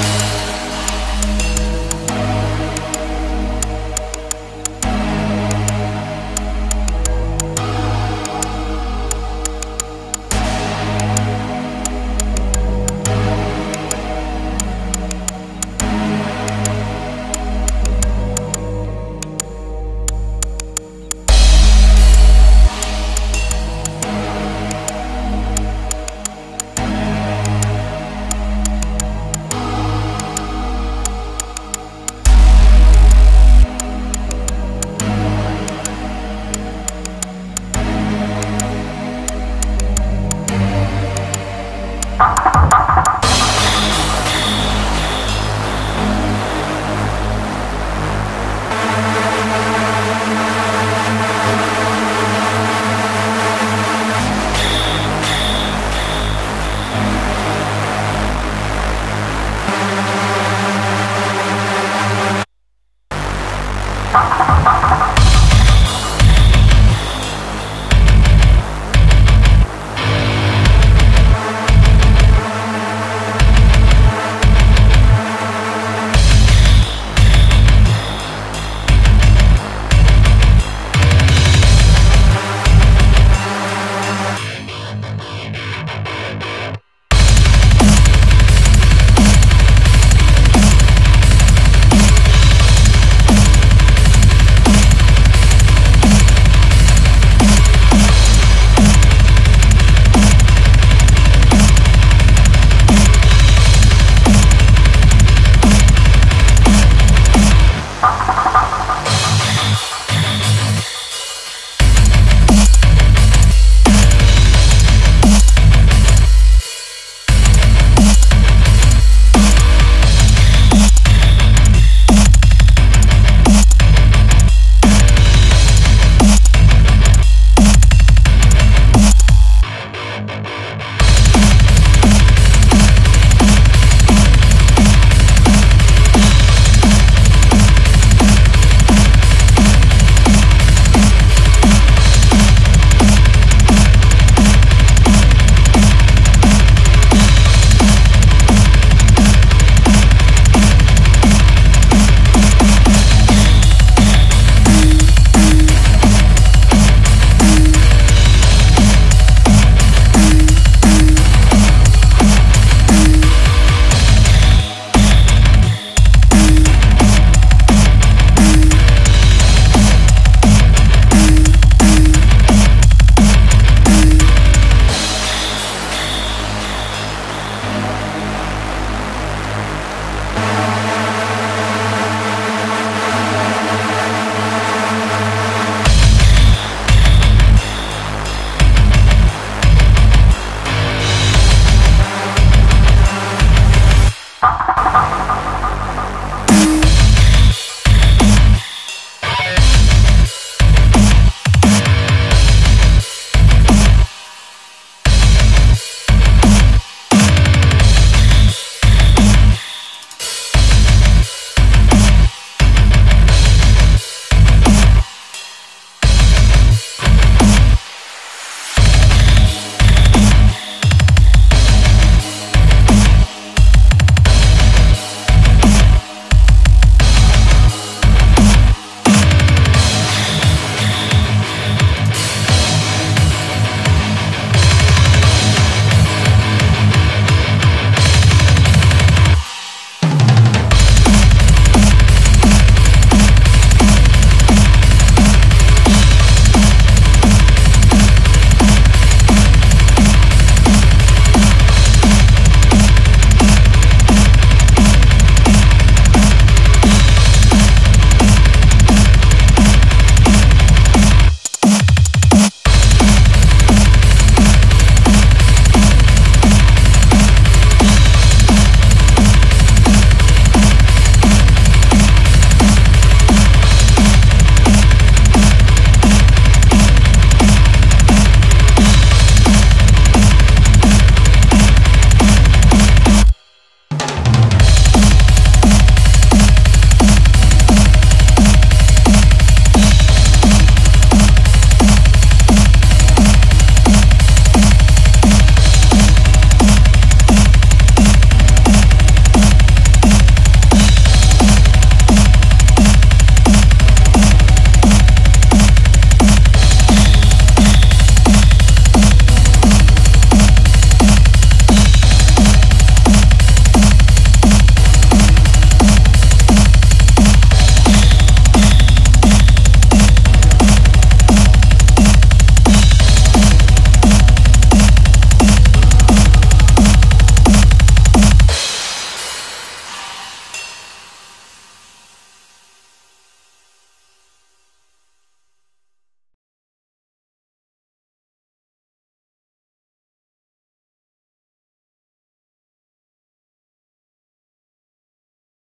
Thank Ha ha ha!